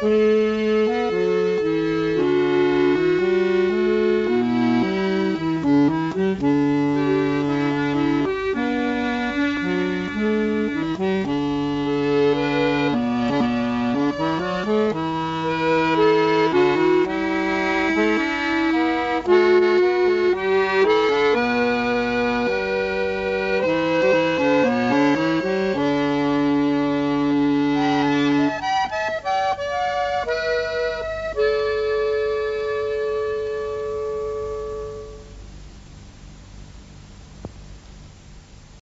Mm-hmm.